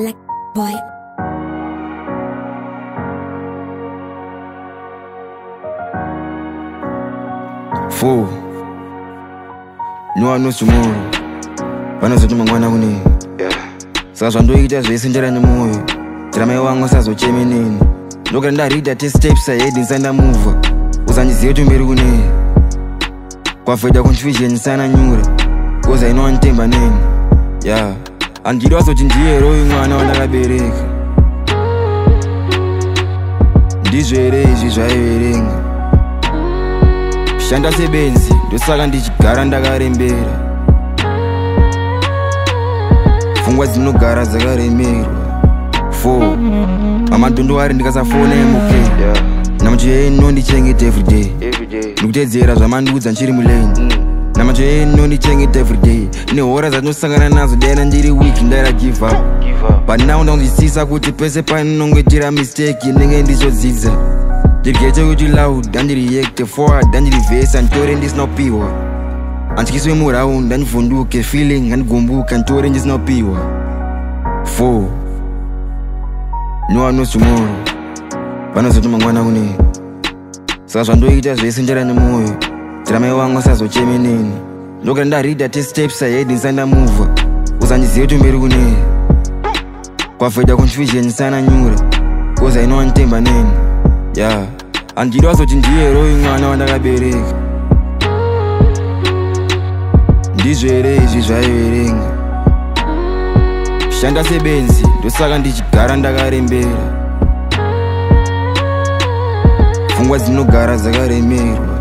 Black Boy. Fool. No, I'm not tomorrow. vanozotuma mwana une saka zvandoita zvese ndarani mwoyo ndiramai wangu asazocheme neni ndokara ndaridha testeps ahedi ndisandamuvha usandizive kuti mberi kunei kwafedha confusion ndisana nyura kozi ainowanditemba neni ya yeah. handiri wazoti ndiyeroi mwana wandakabereka ndizvere izvi zvaiverenga kushanda sebenzi ndosaka ndichigara ndakarembera pfungwa dzinogara dzakaremerwa f pamadhondo ari ndikasafona emuke namuchiyeino ndichengete everyday nokuteedzera zvamandiudza nchiri mulane mm namacho enu ndichengeta everyday nehora dzatinosangana nazo daina ndiri wiki ndaira give up but now ndaundisisa kuti pese panongetira mistake inenge ndichodzidza ndirgetekuti loud handireacte forward handirivhesa ntore ndisinaupiwa handityiswe muraund handivhunduke feeling handigumbuka ntore ndisinaupiwa 4 no anos tomorro vanozoti mangwana kunei saka zvandoita zvese ndira nemwoyo drama yewangu asazochemeneni ndokuti ndarida testapes ahead nsandamuva uzandiziva kuti umberi kunei kwavoida confusion sananyura cause ainowanitemba neni ya handidi wazoti ndiyeroi mwana wandakabereka ndizvere izvi zvaiverenga shanda sebenzi ndosaka ndichigara ndakarembera pfungwa dzinogara dzakaremerwa